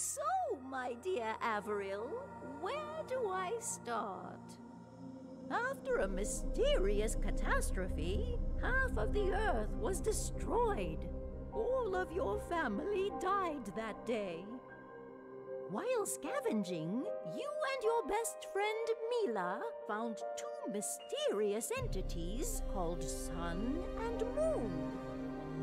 So, my dear Averil, where do I start? After a mysterious catastrophe, half of the Earth was destroyed. All of your family died that day. While scavenging, you and your best friend Mila found two mysterious entities called Sun and Moon.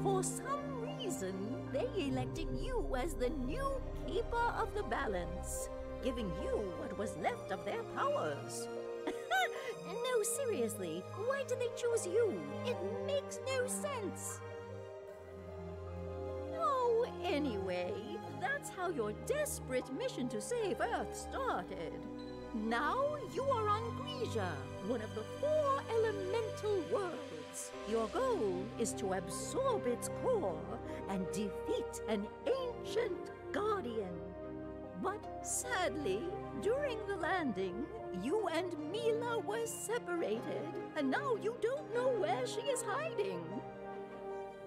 For some reason, they elected you as the new Keeper of the Balance, giving you what was left of their powers. no, seriously, why did they choose you? It makes no sense. Oh, anyway, that's how your desperate mission to save Earth started. Now you are on Grisha, one of the four elemental worlds. Your goal is to absorb its core and defeat an ancient guardian. But sadly, during the landing, you and Mila were separated, and now you don't know where she is hiding.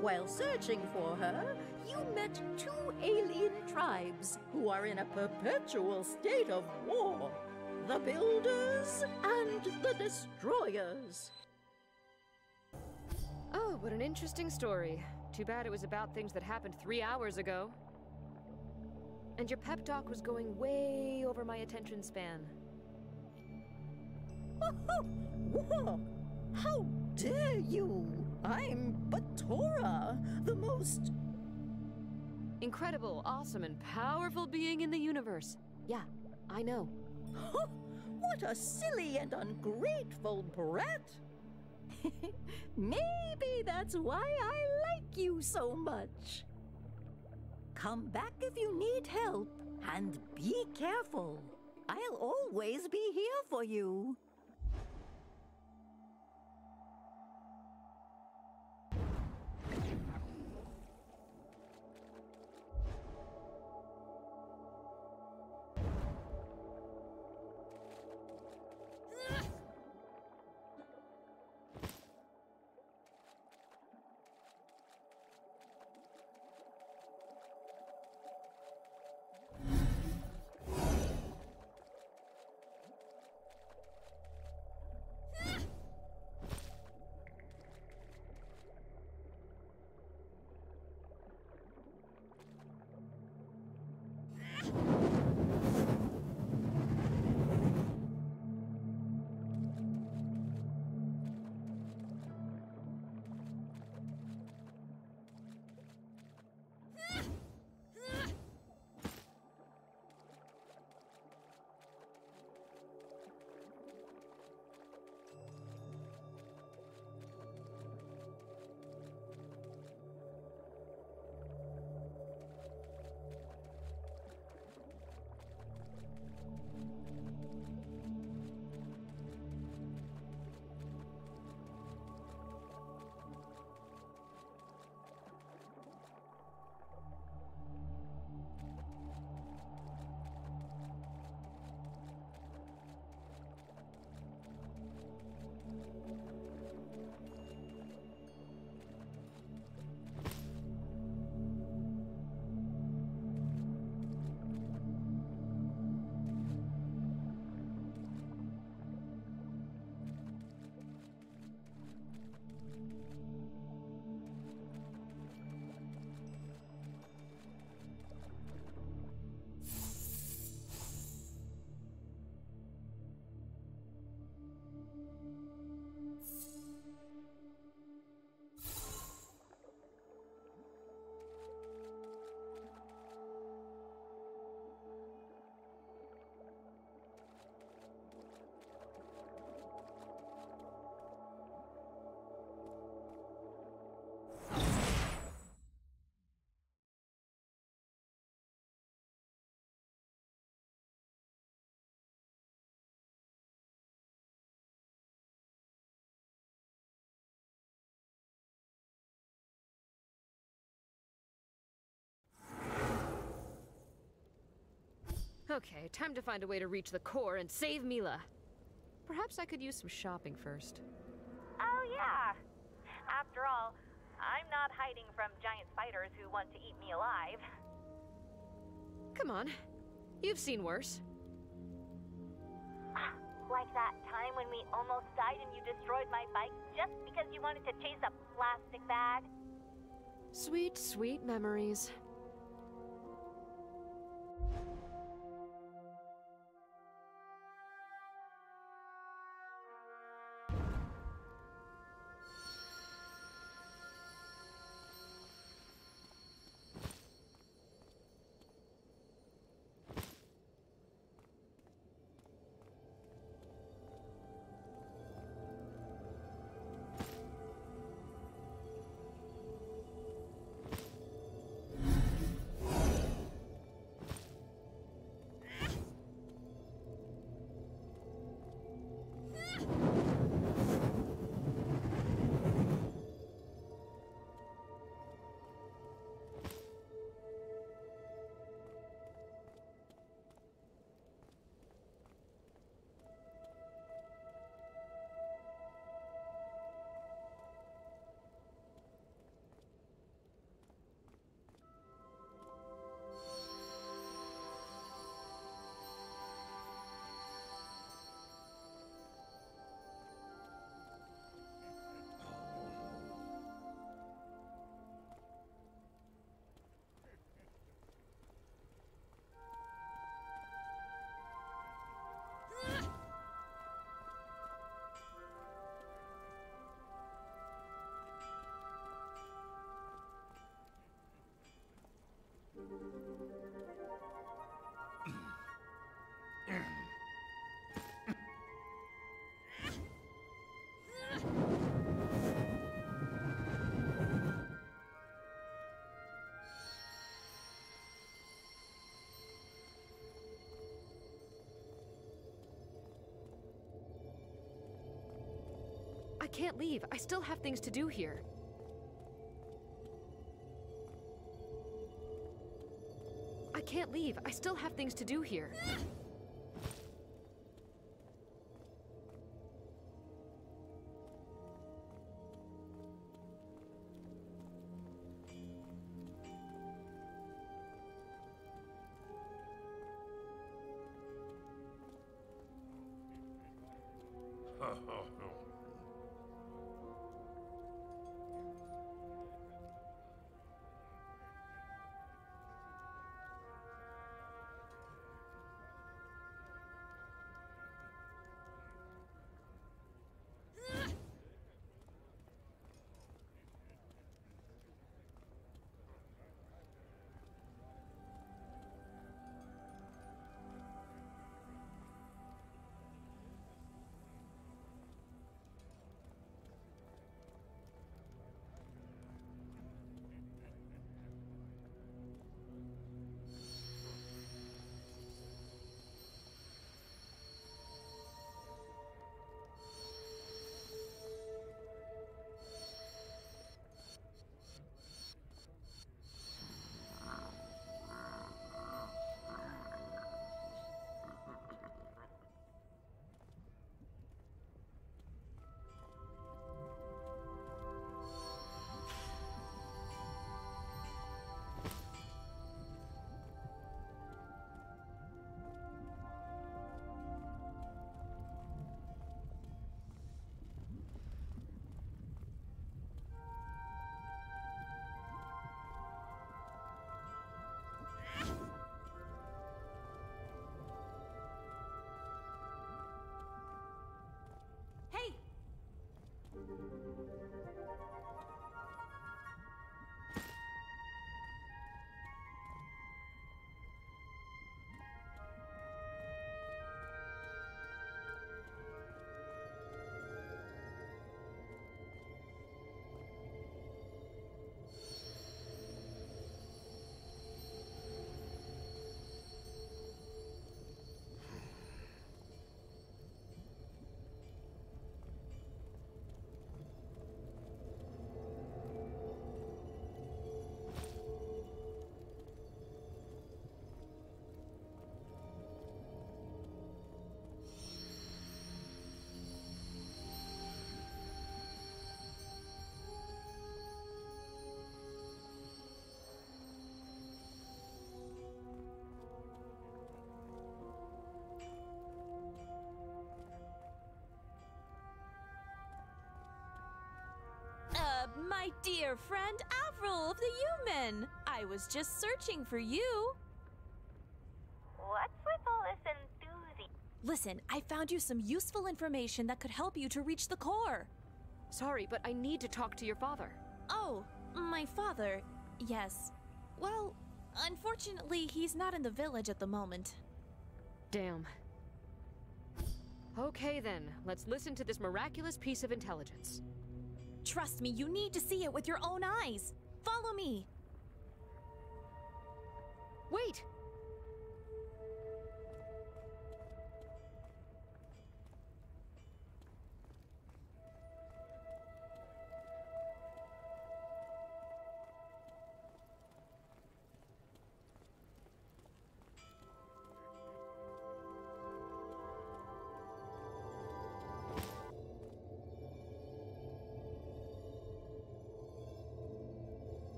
While searching for her, you met two alien tribes who are in a perpetual state of war the Builders and the Destroyers. Oh, what an interesting story. Too bad it was about things that happened three hours ago. And your pep talk was going way over my attention span. Whoa! How dare you! I'm Batora, the most. Incredible, awesome, and powerful being in the universe. Yeah, I know. what a silly and ungrateful brat! Maybe that's why I like you so much. Come back if you need help, and be careful. I'll always be here for you. Okay, time to find a way to reach the core and save Mila. Perhaps I could use some shopping first. Oh, yeah. After all, I'm not hiding from giant spiders who want to eat me alive. Come on. You've seen worse. Like that time when we almost died and you destroyed my bike just because you wanted to chase a plastic bag? Sweet, sweet memories. Can't leave. I still have things to do here. I can't leave. I still have things to do here. Your friend Avril of the Human. I was just searching for you. What's with all this enthusiasm? Listen, I found you some useful information that could help you to reach the core. Sorry, but I need to talk to your father. Oh, my father. Yes. Well, unfortunately, he's not in the village at the moment. Damn. Okay then, let's listen to this miraculous piece of intelligence. Trust me, you need to see it with your own eyes. Follow me.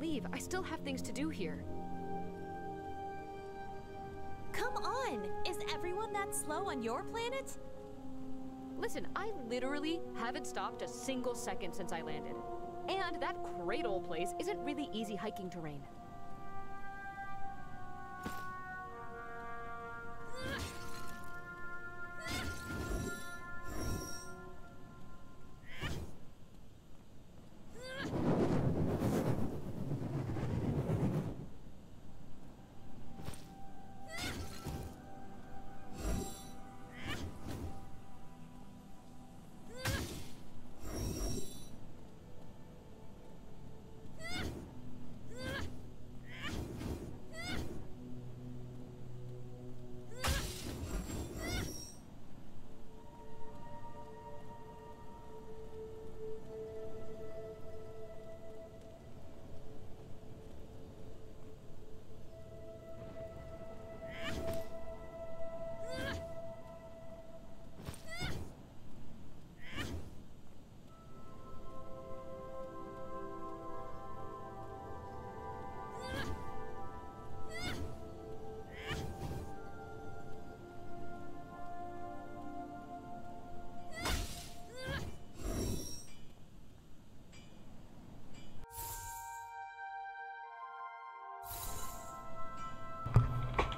Leave. I still have things to do here. Come on! Is everyone that slow on your planet? Listen, I literally haven't stopped a single second since I landed. And that cradle place isn't really easy hiking terrain.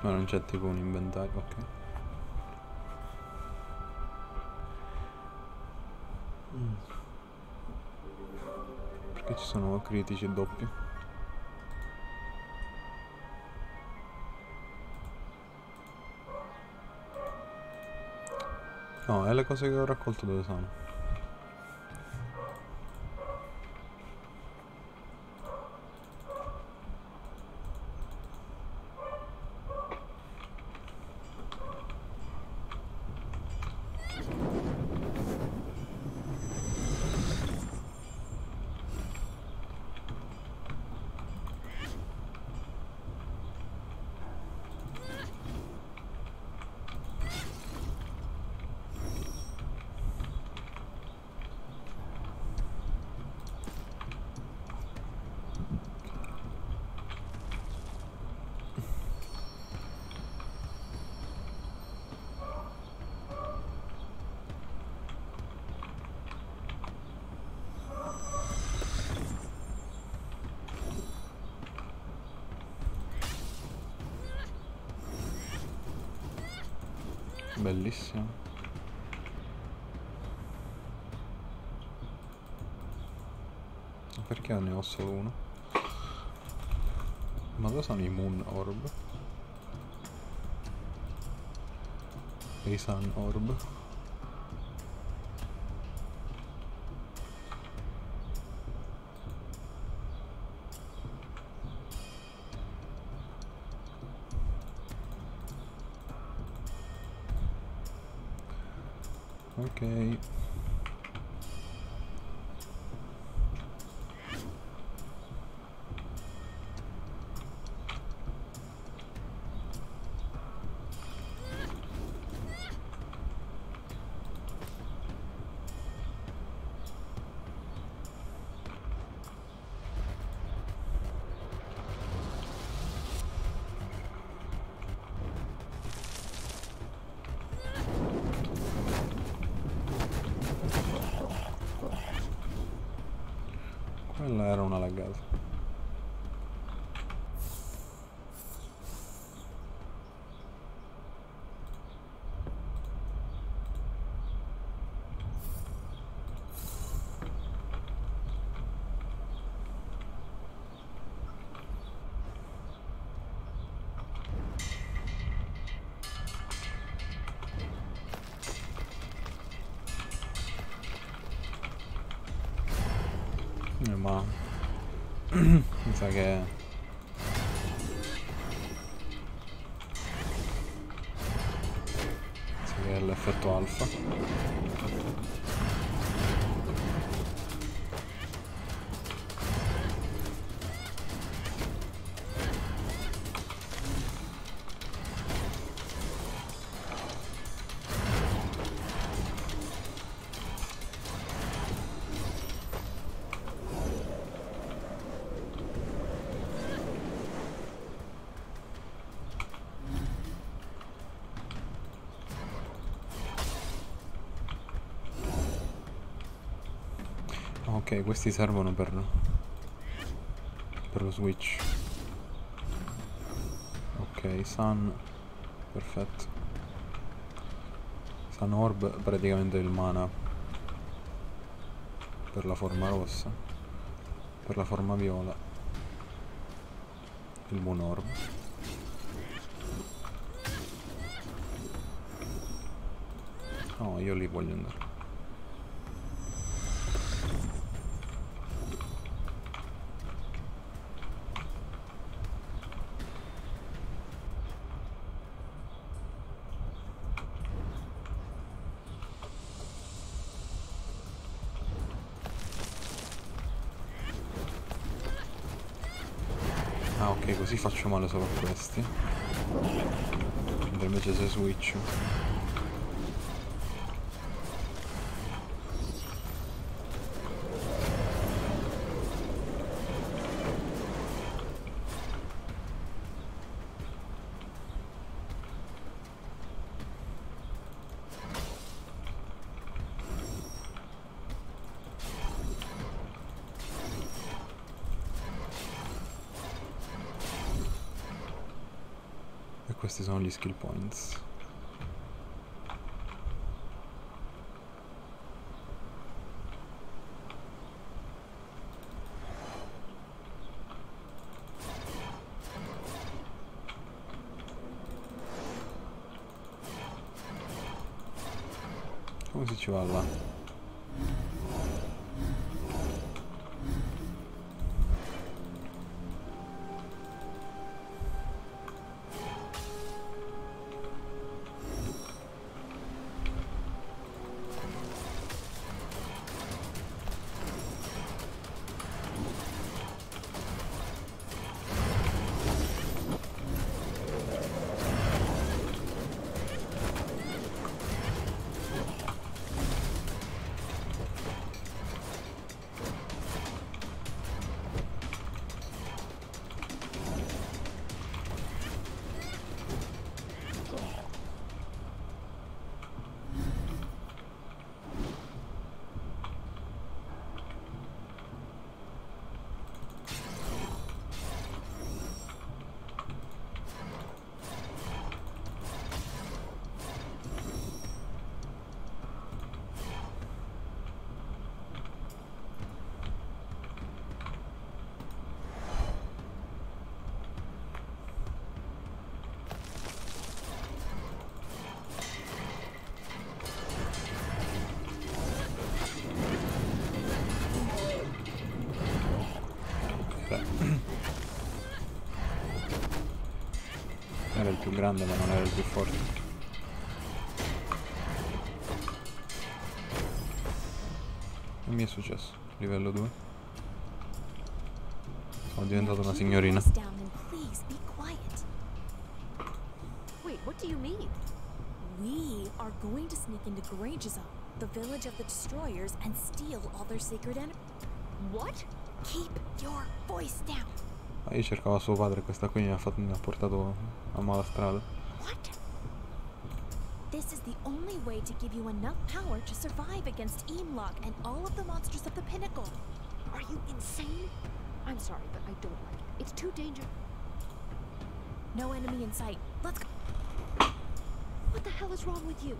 Ma non c'è tipo un inventario, ok. Perché ci sono critici doppi? No, e le cose che ho raccolto dove sono? Bellissimo. Perché ne ho solo uno? Ma dove sono i Moon Orb? E i Sun Orb? bad mom. Mi sa che mi sa che è l'effetto alfa questi servono per per lo switch. Ok sun perfetto. Sun orb praticamente il mana per la forma rossa per la forma viola il moon orb. No io lì voglio andare Ah ok, così faccio male solo a questi. Mentre invece se switch. Sono gli skill points. Come si ci va là? Grande ma non era il più forte. Che mi è successo? Livello 2? Sono diventato una signorina. Wait, what do you mean? We are going to sneak into Grangeazon, the village of the destroyers, and steal all their sacred energy. What? Keep your voice down. Ah, io cercavo suo padre questa qui mi ha, fatto- mi ha portato strada. What? This is the only way to give you enough power to survive against Eamlock and all of the monsters of the Pinnacle. Are you insane? I'm sorry, but I don't like it. It's too dangerous. No enemy in sight. Let's go. What the hell is wrong with you?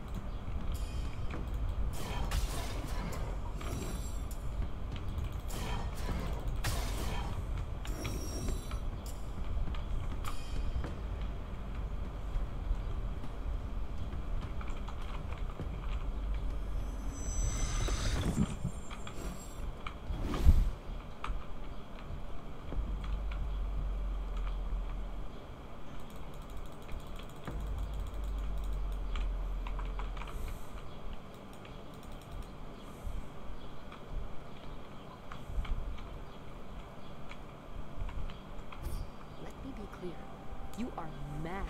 Let me be clear. You are mad,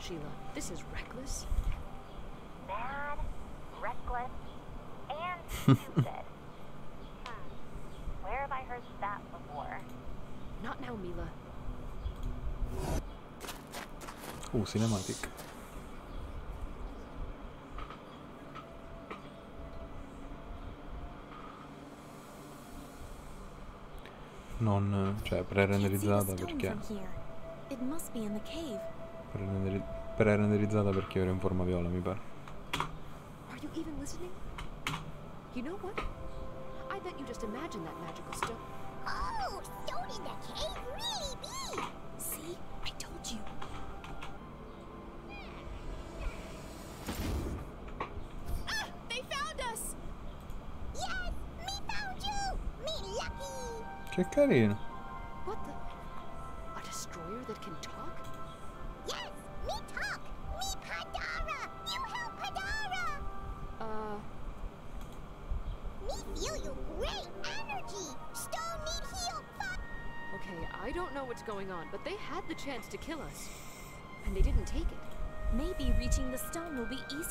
Sheila. This is reckless. Mad, reckless, and stupid. hmm. Where have I heard that before? Not now, Mila. Uh, cinematic. Non, cioè, Can't see the pre-renderizzata perché here. It must be in the cave. Pre-renderi- pre-renderizzata perché ero in forma viola, mi pare. Are you even listening? You know what? I bet you just imagined that magical stone. Oh, stone in the cave really be? See? I told you. Ah! They found us! Yes, me found you! Me lucky! Che carino.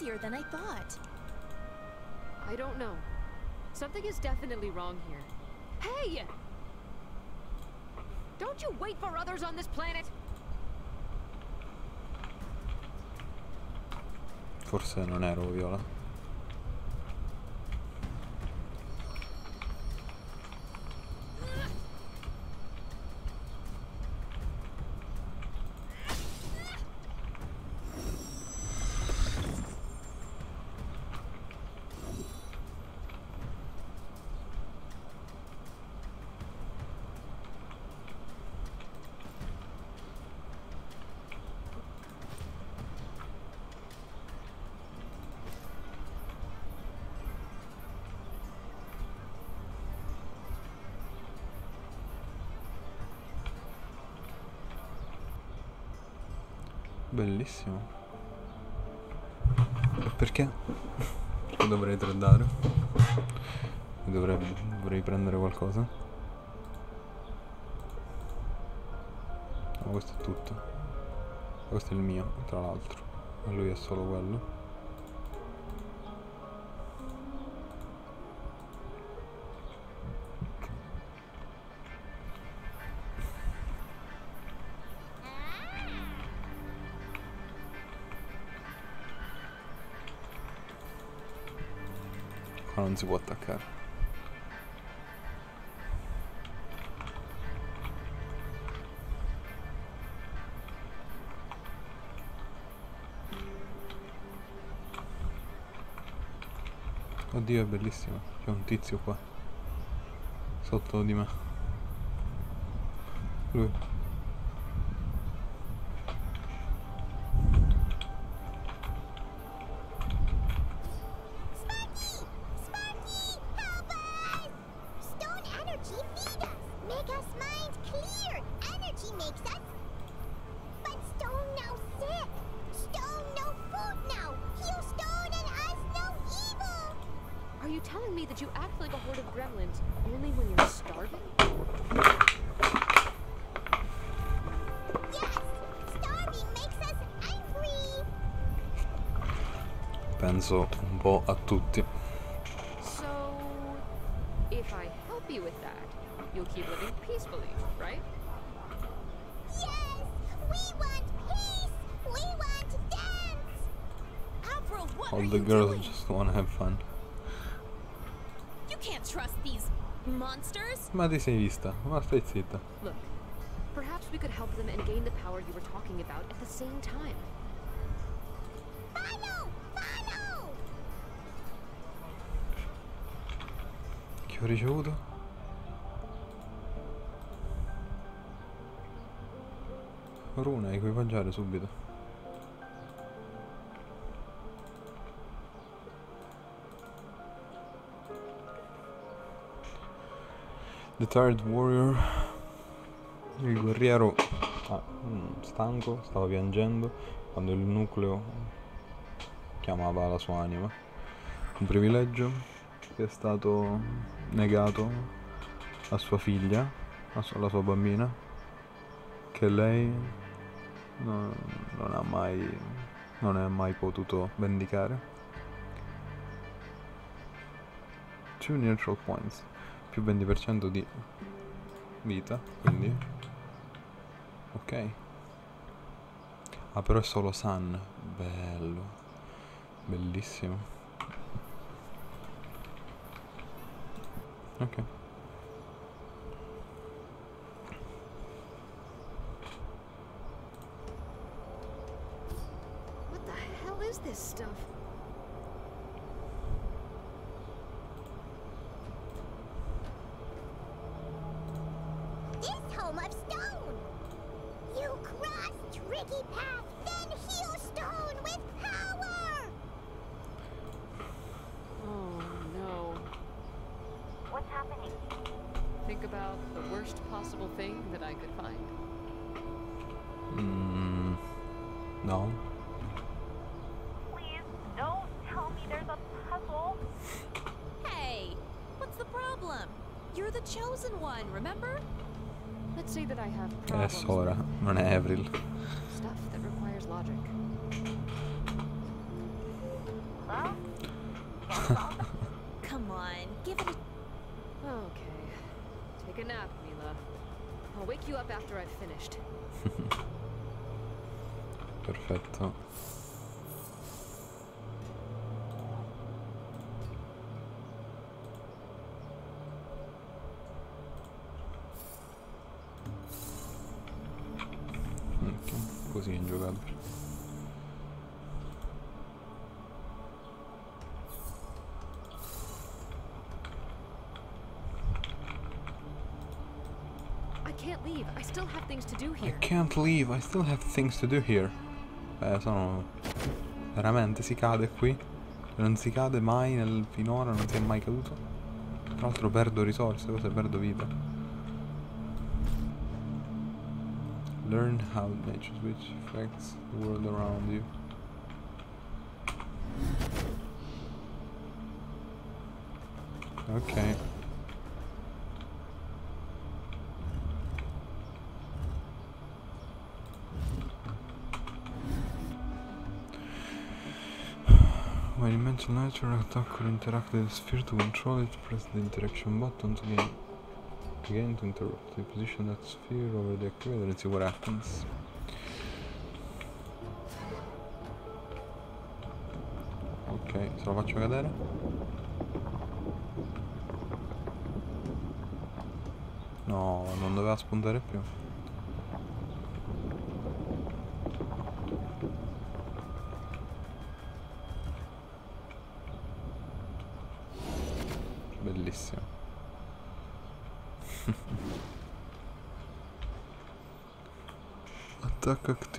Easier than I thought. I don't know. Something is definitely wrong here. Hey! Don't you wait for others on this planet? Forse non ero viola. Bellissimo. Perché? Perché dovrei tradare? Dovrei, dovrei prendere qualcosa? Ma questo è tutto. Questo è il mio, tra l'altro. E lui è solo quello. Qua non si può attaccare. Oddio è bellissimo, c'è un tizio qua. Sotto di me. Lui. Ti sei vista? Ma stai zitta. Look, perhaps we could help them and gain the power you were talking about at the same time. Follow! Follow! Che ho ricevuto? Runa, equipaggiare subito. The Tired Warrior. Il guerriero ah, mm, stanco, stava piangendo quando il nucleo chiamava la sua anima. Un privilegio che è stato negato a sua figlia, alla sua bambina, che lei non, non ha mai, non è mai potuto vendicare. Two neutral points, più 20% di vita, quindi ok. Ah, però è solo Sun, bello, bellissimo. Ok. What the hell is this stuff? This home of stone! You cross tricky path, then heal stone with power! Oh no. What's happening? Think about the worst possible thing that I could find. Mm, no. Please don't tell me there's a puzzle. Hey, what's the problem? You're the chosen one, remember? Let's say that I have È problems Sora, non è Avril. stuff that requires logic. Well, Come on, give it a. Okay. Take a nap, Mila. I'll wake you up after I've finished. Perfetto. Still have things to do I here. can't leave, I still have things to do here. Eh, sono... Veramente si cade qui? Non si cade mai nel... finora, non si è mai caduto? Tra l'altro perdo risorse, cosa perdo vita. Learn how nature switch affects the world around you. Ok. When you mention nature attack or interact with the sphere to control it, press the interaction button to gain again to interrupt. You position that sphere over the activator and see what happens. Ok, se lo faccio cadere? No, non doveva spuntare più.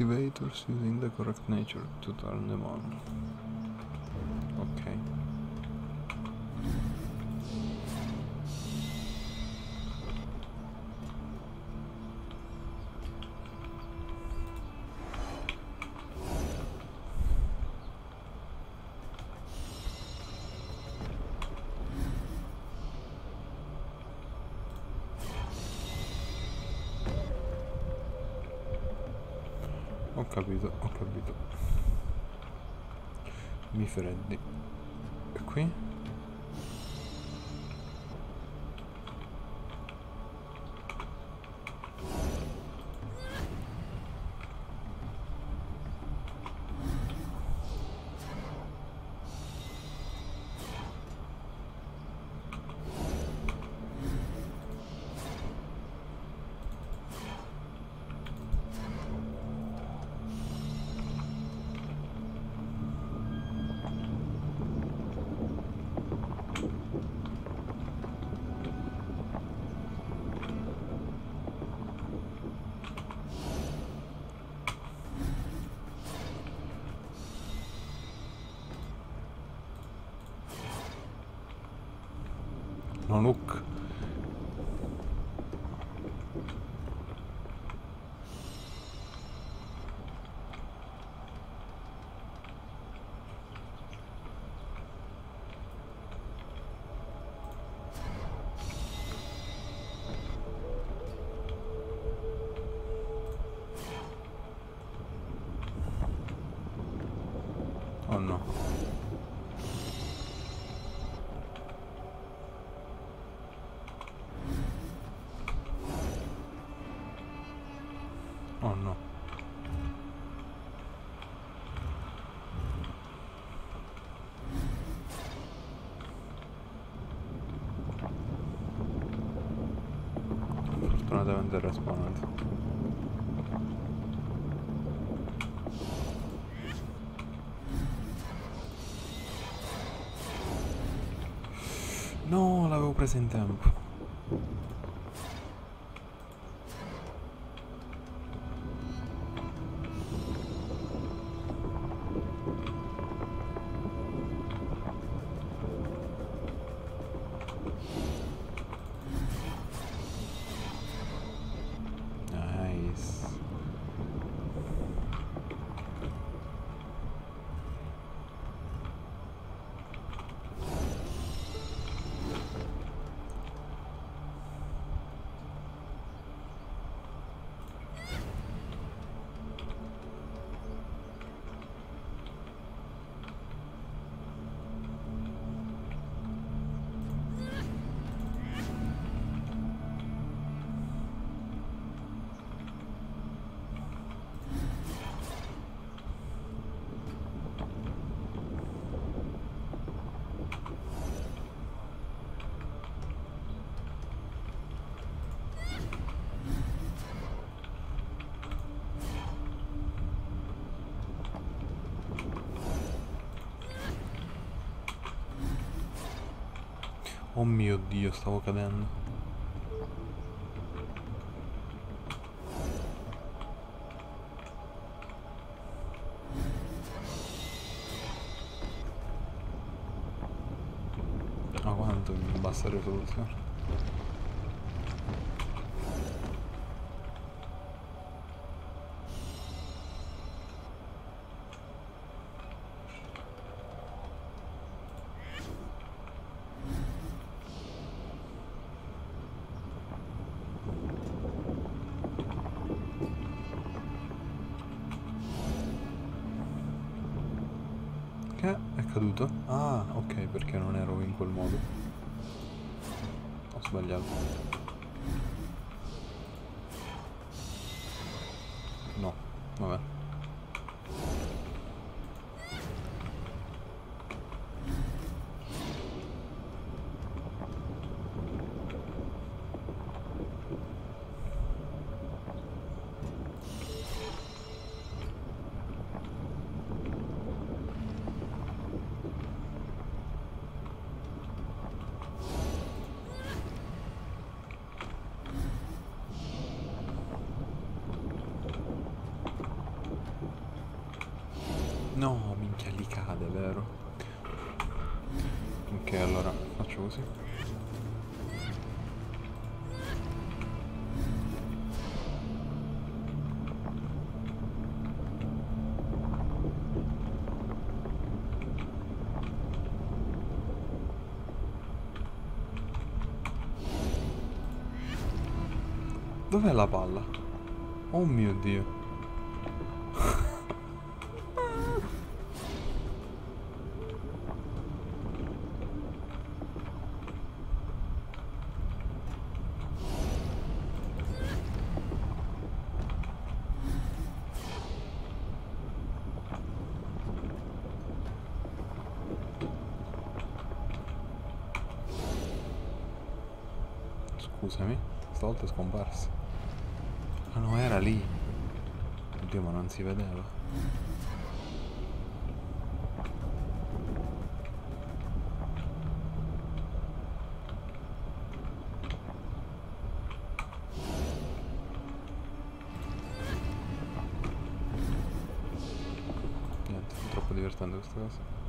Activators using the correct nature to turn them on. Capito, ho capito. Mi freddi. E qui? Fortunatamente è respawnato. No, l'avevo presa in tempo. Oh mio dio, stavo cadendo. Ma quanto mi bassa risoluzione? Dov'è la palla? Oh mio dio. Scusami, stavolta è scomparsa. Era lì. Oddio, ma non si vedeva. Niente, è troppo divertente questa cosa.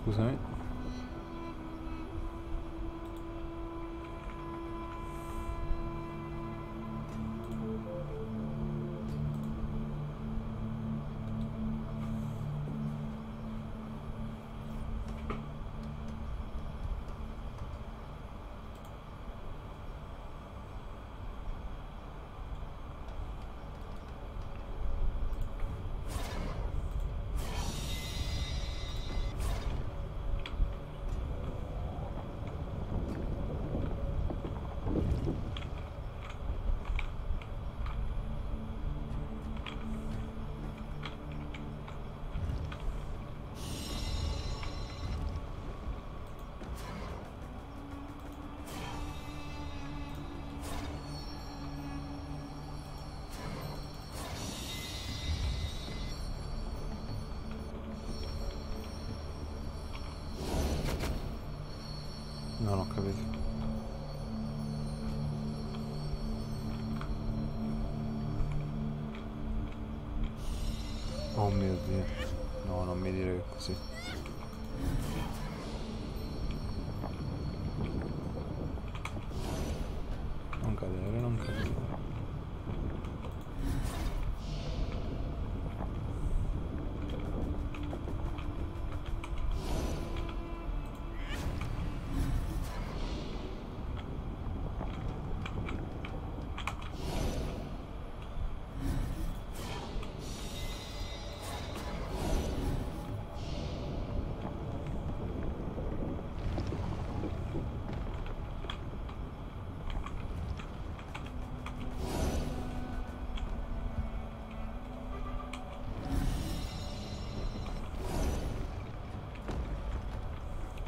ce cousin. na cabeça.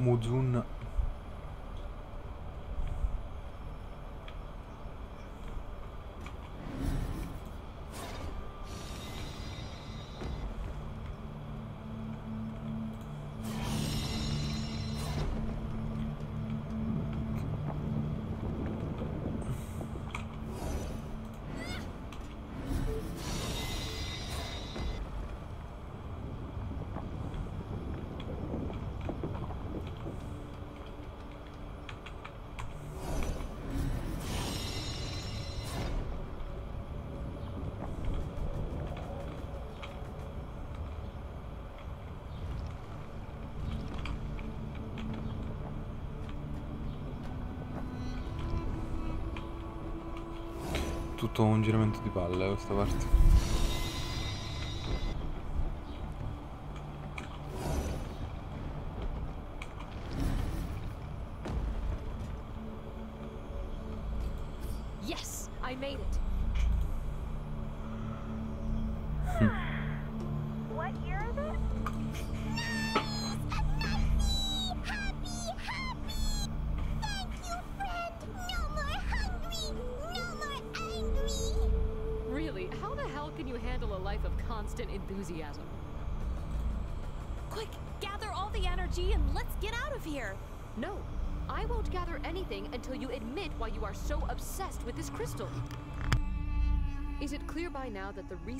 مدن tutto un giramento di palle questa parte.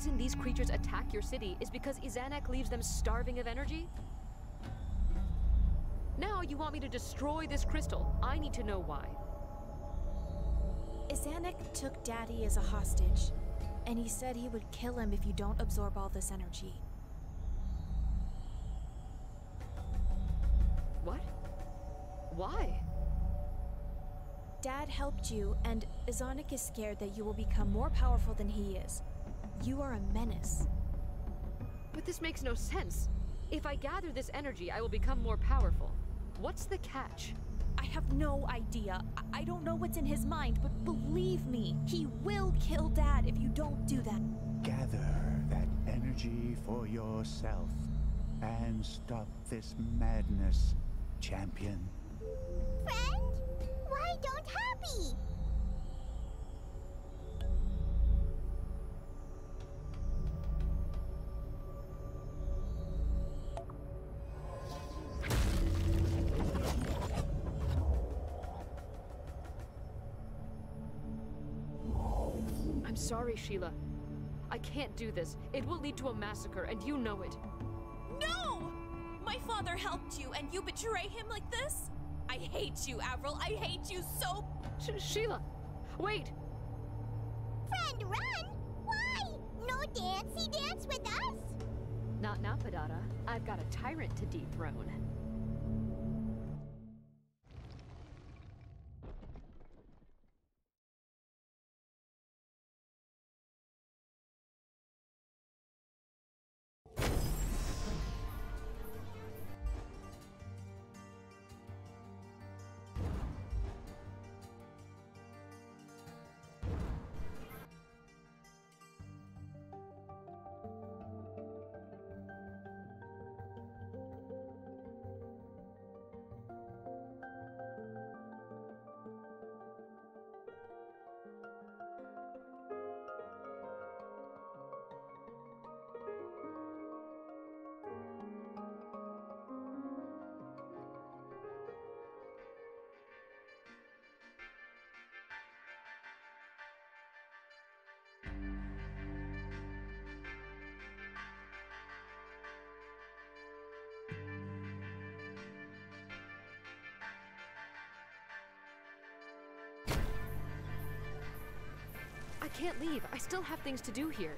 Reason these creatures attack your city is because Izanak leaves them starving of energy? Now you want me to destroy this crystal. I need to know why. Izanek took Daddy as a hostage, and he said he would kill him if you don't absorb all this energy. What? Why? Dad helped you, and Izanek is scared that you will become more powerful than he is. You are a menace. But this makes no sense. If I gather this energy, I will become more powerful. What's the catch? I have no idea. I, I don't know what's in his mind, but believe me, he will kill Dad if you don't do that. Gather that energy for yourself and stop this madness, champion. Sheila. I can't do this. It will lead to a massacre, and you know it. No! My father helped you, and you betray him like this? I hate you, Avril. I hate you so. Sh- Sheila! Wait! Friend, run! Why? No dancey dance with us? Not now, Padada. I've got a tyrant to dethrone. Can't leave. I still have things to do here.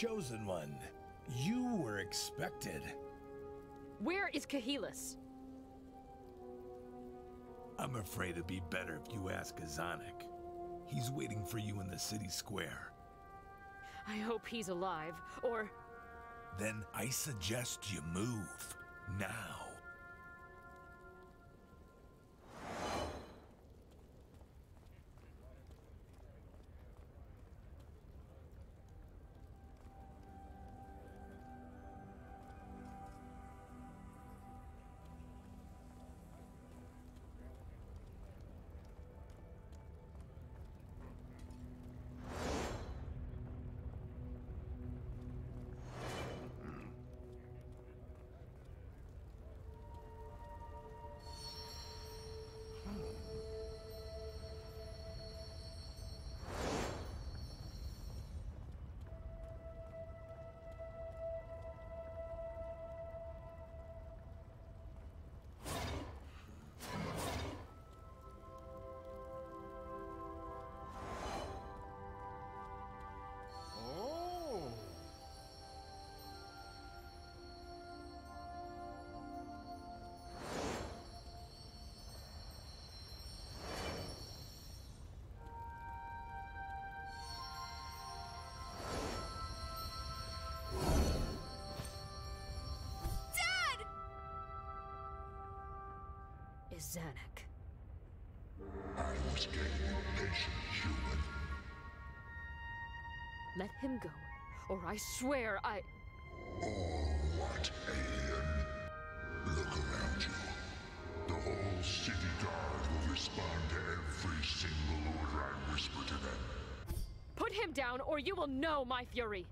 Chosen one. You were expected. Where is Kahilus? I'm afraid it'd be better if you ask Azanik. He's waiting for you in the city square. I hope he's alive, or Then I suggest you move. Now. Zanuck? I was getting impatient, human. Let him go, or I swear I. All what, alien? Look around you. The whole city guard will respond to every single order I whisper to them. Put him down, or you will know my fury!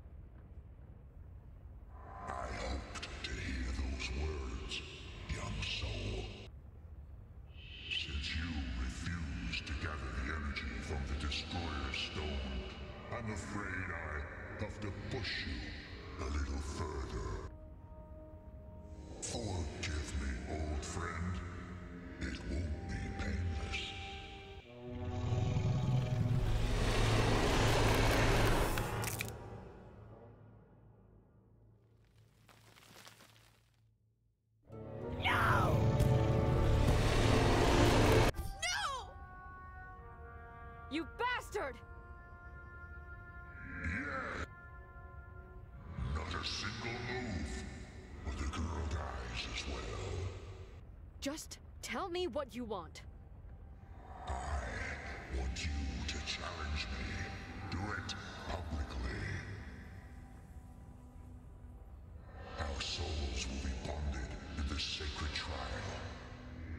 Afraid I have to push you a little further. Just tell me what you want. I Want you to challenge me? Do it publicly. Our souls will be bonded in the sacred trial.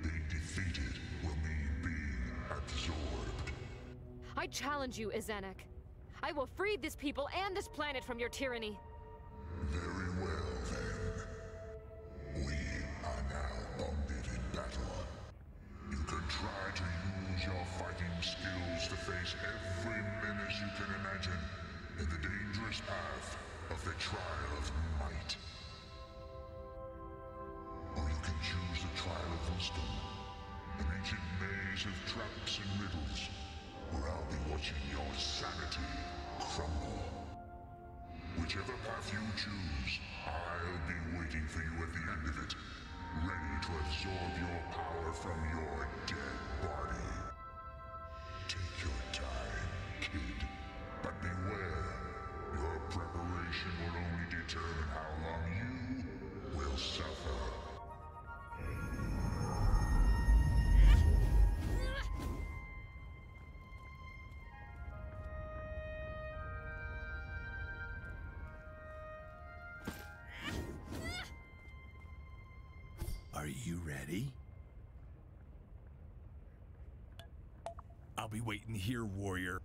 Being defeated will mean being absorbed. I challenge you, Izanak. I will free this people and this planet from your tyranny. Waiting here, warrior.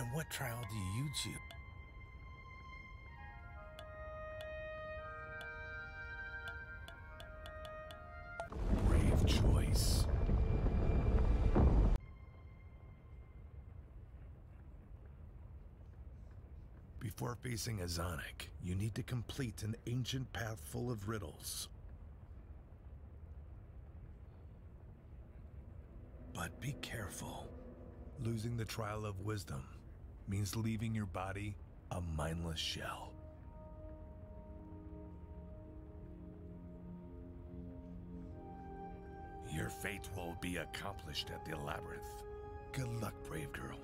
And what trial do you choose? Brave choice. Before facing Azonic, you need to complete an ancient path full of riddles. But be careful. Losing the trial of wisdom means leaving your body a mindless shell. Your fate will be accomplished at the labyrinth. Good luck, brave girl.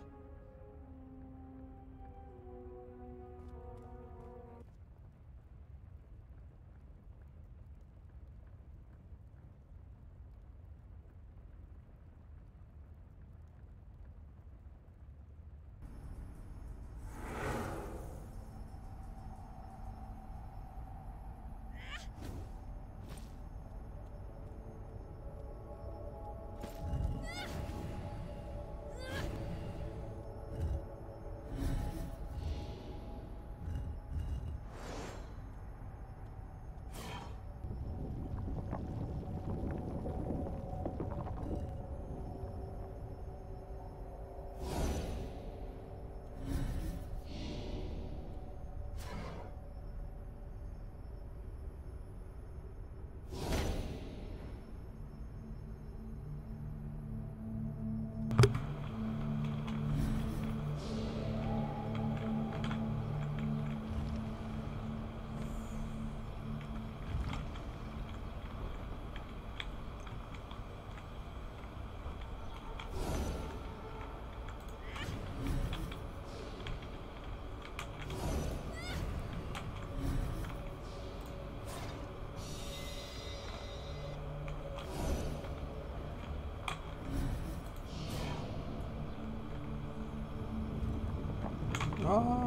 А -а.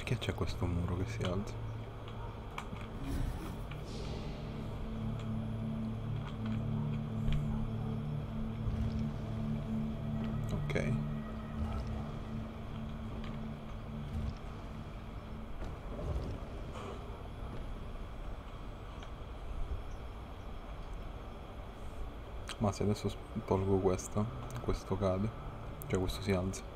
Perché c'è questo muro che si alza? Ok. Ma se adesso tolgo questo, questo cade, cioè questo si alza.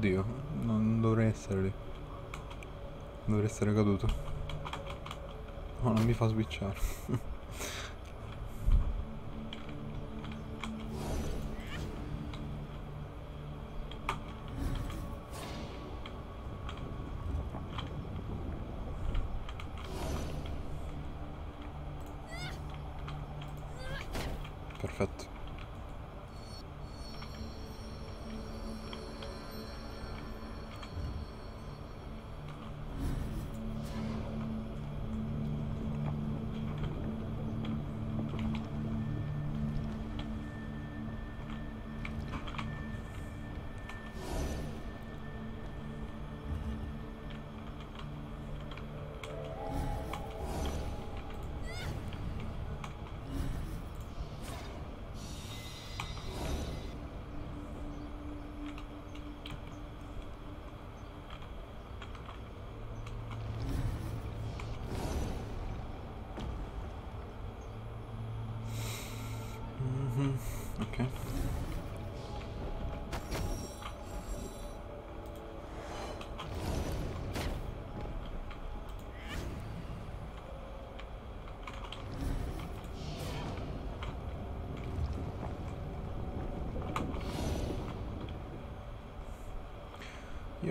Oddio, non dovrei essere lì. Dovrei essere caduto. No, non mi fa switchare.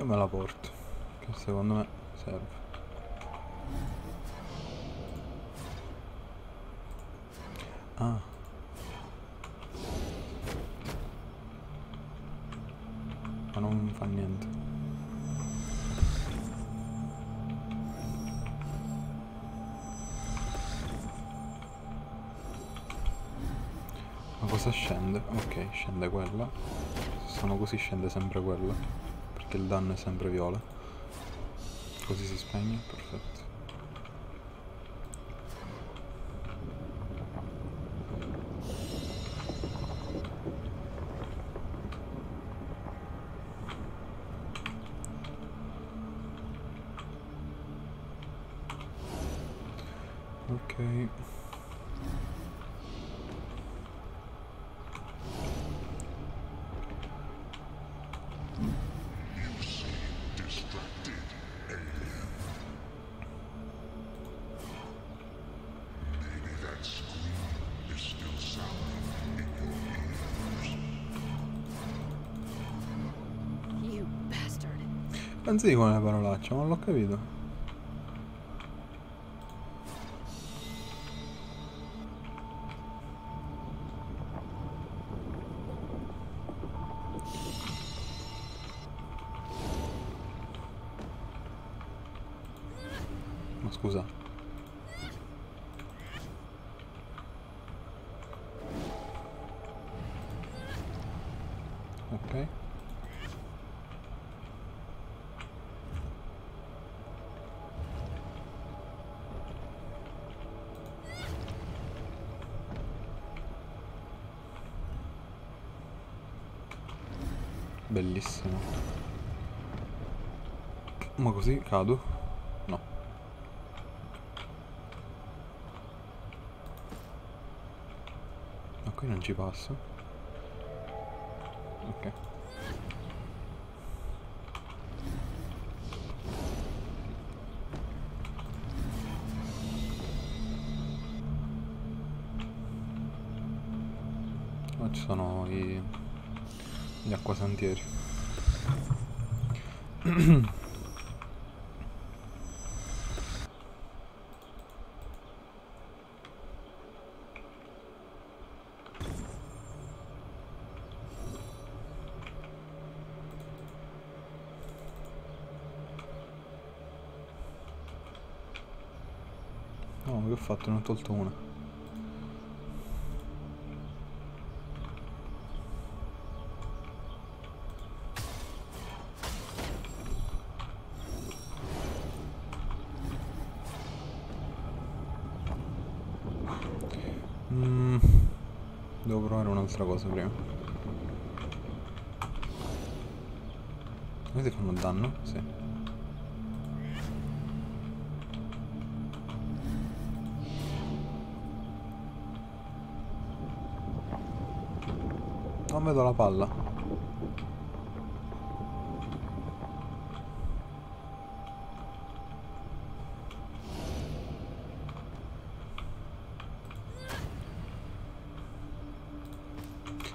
me la porto, che secondo me serve. Ah. Ma non fa niente. Ma cosa scende? Ok, scende quella. Se sono così scende sempre quella. Perché il danno è sempre viola. Così si spegne, perfetto. Pensi di come parolaccia, ma non l'ho capito. Così cado? No. Ma qui non ci passo. Fatto? Ne ho tolto una. Mm, devo provare un'altra cosa prima. Questi fanno danno? Sì. Non vedo la palla.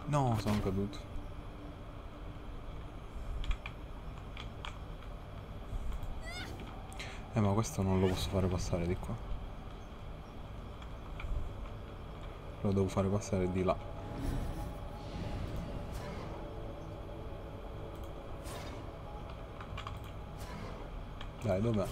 No, sono caduto. Eh ma questo non lo posso fare passare di qua Lo devo fare passare di là Dai, dov'è?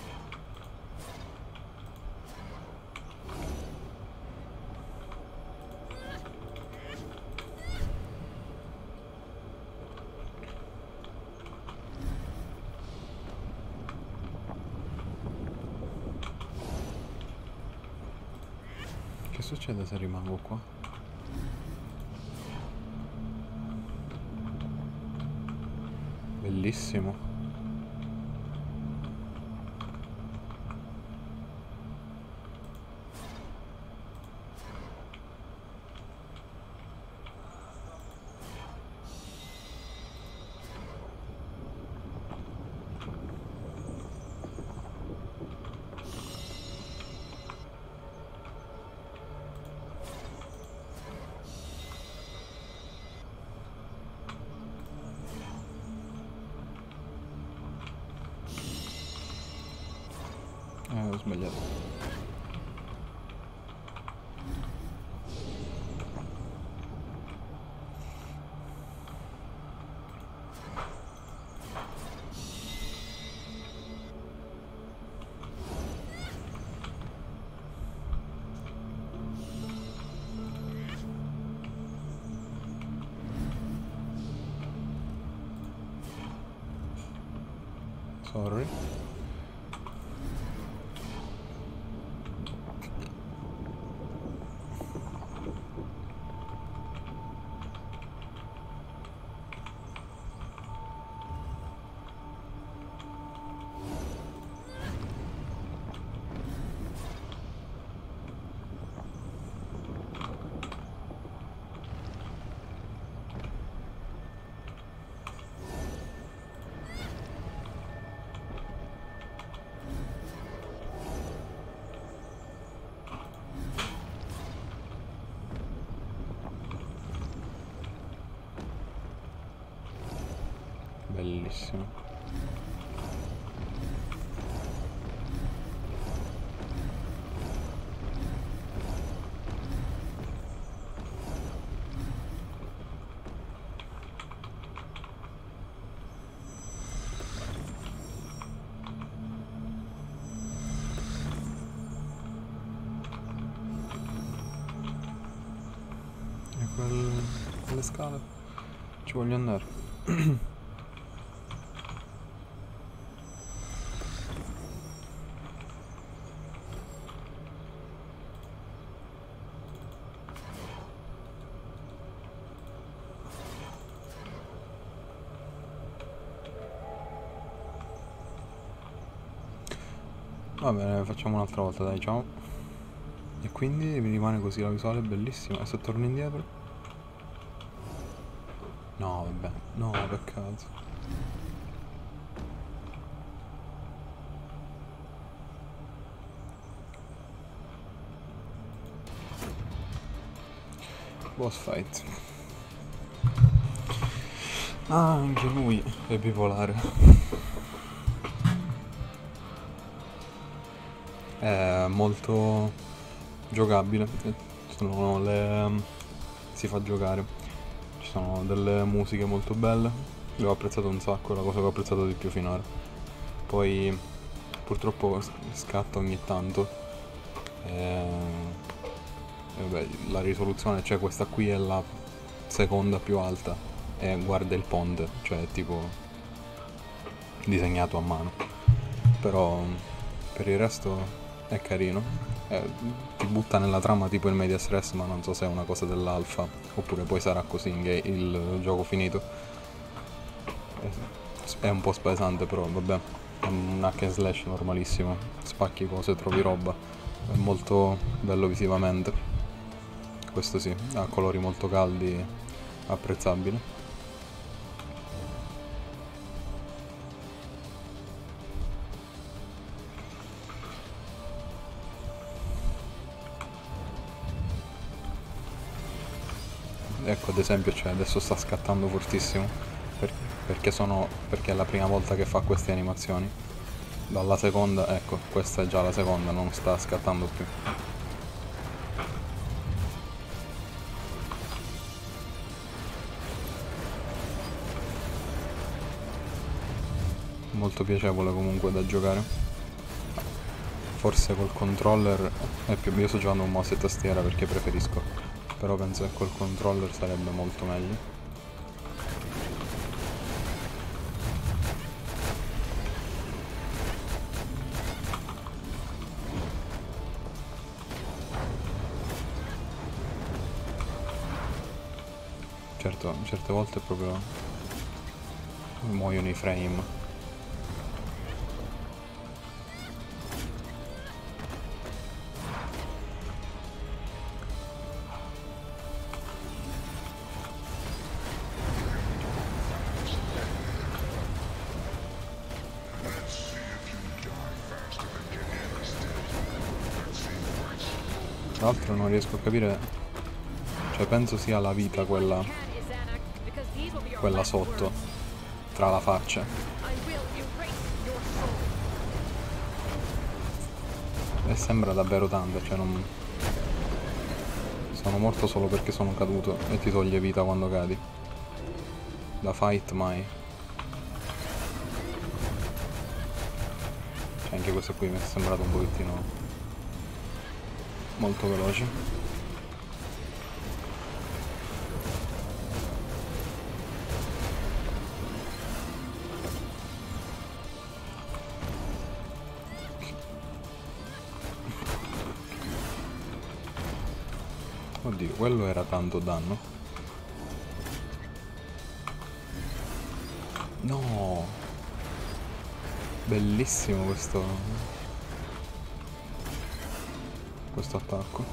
Che succede se rimango qua? Bellissimo. Bellissimo. E quel... quelle scale? Ci voglio andare. Va bene, facciamo un'altra volta, dai, ciao. E quindi mi rimane così la visuale bellissima. E se torno indietro? No, vabbè, no, peccato. Boss fight. Ah, anche lui è bipolare. È molto giocabile. Le... si fa giocare. Ci sono delle musiche molto belle. Le ho apprezzato un sacco, la cosa che ho apprezzato di più finora. Poi purtroppo scatta ogni tanto. E... e vabbè, la risoluzione, cioè questa qui è la seconda più alta. E guarda il ponte, cioè tipo disegnato a mano. Però per il resto è carino. Eh, ti butta nella trama tipo il media stress, ma non so se è una cosa dell'alfa oppure poi sarà così ga- il gioco finito. È un po' spesante, però vabbè. È un hack and slash normalissimo. Spacchi cose, trovi roba. È molto bello visivamente. Questo sì, ha colori molto caldi, apprezzabile. Ad esempio cioè, adesso sta scattando fortissimo per- perché, sono, perché è la prima volta che fa queste animazioni. Dalla seconda, ecco, questa è già la seconda, non sta scattando più. Molto piacevole comunque da giocare. Forse col controller è più... Io sto giocando un mouse e tastiera perché preferisco. Però penso che col controller sarebbe molto meglio. Certo, certe volte proprio muoiono i frame. Riesco a capire, cioè penso sia la vita quella, quella sotto, tra la faccia. E sembra davvero tanta, cioè non... Sono morto solo perché sono caduto e ti toglie vita quando cadi. Da fight mai. Cioè anche questo qui mi è sembrato un pochettino molto veloce. Oddio, quello era tanto danno. No! Bellissimo questo... questo attacco.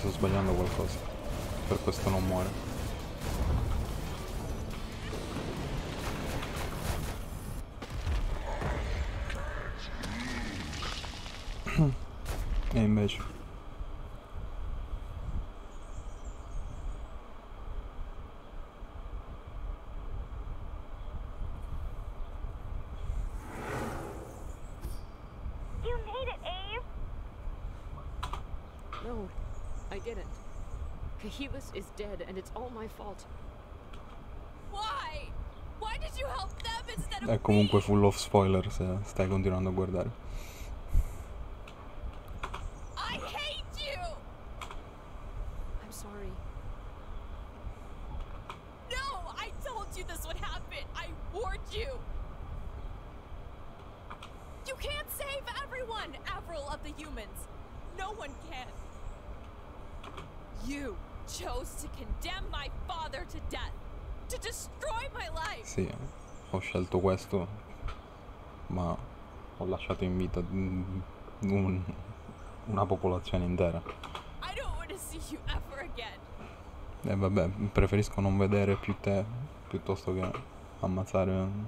Sto sbagliando qualcosa. Per questo non muore. E invece. You made it, Abe! No, I didn't. Is dead, and it's all my fault. Why? Why did you help them instead of È comunque full of spoiler se stai continuando a guardare. I hate you! I'm sorry. No, I told you this would happen. I warned you. You can't save everyone, Avril of the humans. No one can. You chose to condemn my father to death, to destroy my life. Sì, ho scelto questo, ma ho mm, un- una popolazione intera. E vabbè, preferisco non vedere più te piuttosto che ammazzare un,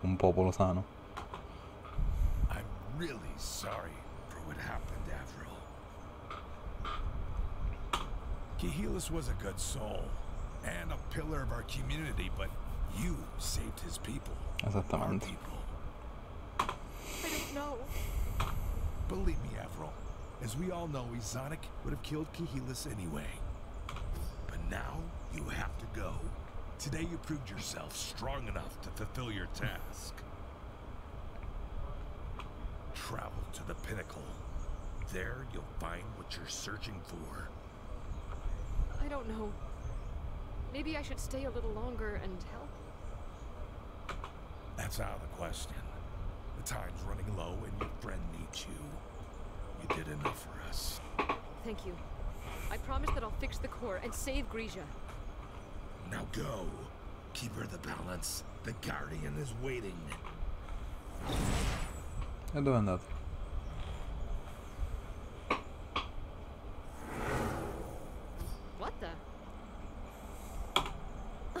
un popolo sano. I'm really sorry for what happened, Avril. Kahilus was a good soul and a pillar of our community, but you saved his people. Our Esattamente. people. I don't know. Believe me, Avril. As we all know, Izonic would have killed Kahilus anyway. But now you have to go. Today you proved yourself strong enough to fulfill your task. Travel to the pinnacle. There you'll find what you're searching for. I don't know. Maybe I should stay a little longer and help. That's out of the question. The time's running low and your friend needs you. You did enough for us. Thank you. I promise that I'll fix the core and save Grisha. Now go. Keep her the balance. The Guardian is waiting. Dove è andato? What the?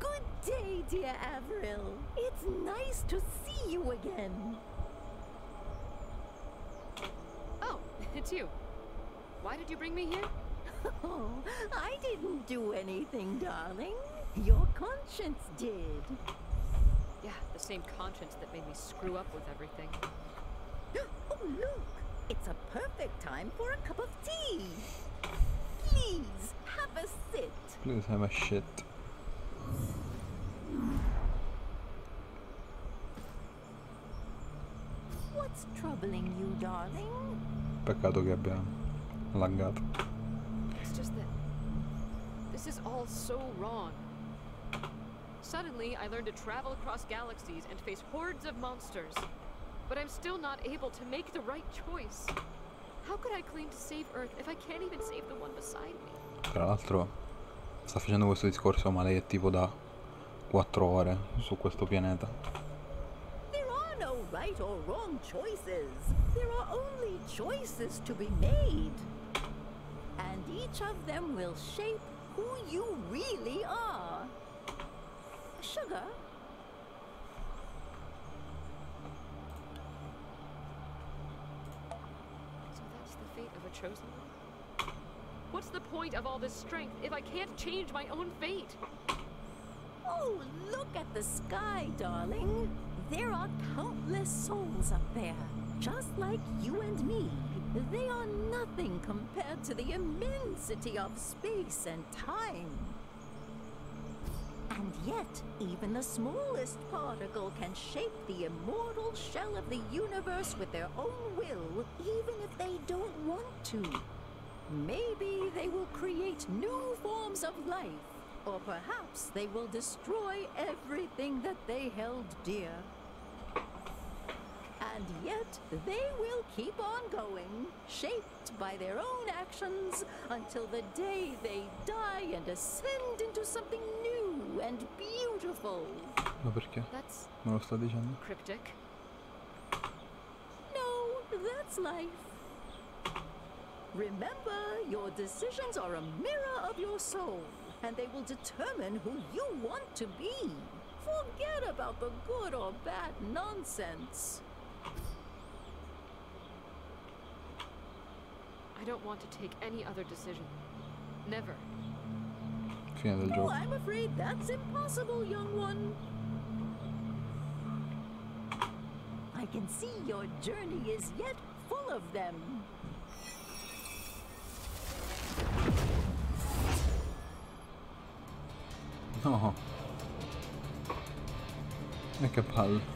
Good day, dear Avril. It's nice to see you again. Oh, it's you. Why did you bring me here? Oh, I didn't do anything, darling. Your conscience did. Yeah, the same conscience that made me screw up with everything. Oh, look! It's a perfect time for a cup of tea. Please, have a sit. Please have a shit. What's troubling you, darling? Peccato che abbia laggato. It's just that this is all so wrong. Suddenly, I learned to travel across galaxies and face hordes of monsters. But I'm still not able to make the right choice. How could I claim to save Earth if I can't even save the one beside me? Tra l'altro sta facendo questo discorso ma lei è tipo da 4 ore su questo pianeta. There are no right or wrong choices. There are only choices to be made. And each of them will shape who you really are. Sugar, So that's the fate of a chosen one? What's the point of all this strength if I can't change my own fate? oh, look at the sky, darling. There are countless souls up there, just like you and me. They are nothing compared to the immensity of space and time. And yet, even the smallest particle can shape the immortal shell of the universe with their own will, even if they don't want to. Maybe they will create new forms of life, or perhaps they will destroy everything that they held dear. And yet, they will keep on going, shaped by their own actions, until the day they die and ascend into something new and beautiful. That's Me lo sta dicendo? cryptic. No, that's life. Remember, your decisions are a mirror of your soul, and they will determine who you want to be. Forget about the good or bad nonsense. I don't want to take any other decision. Never. Fine del Oh. I'm afraid that's impossible, young one. I can see your journey is yet full of them. No. Che palle.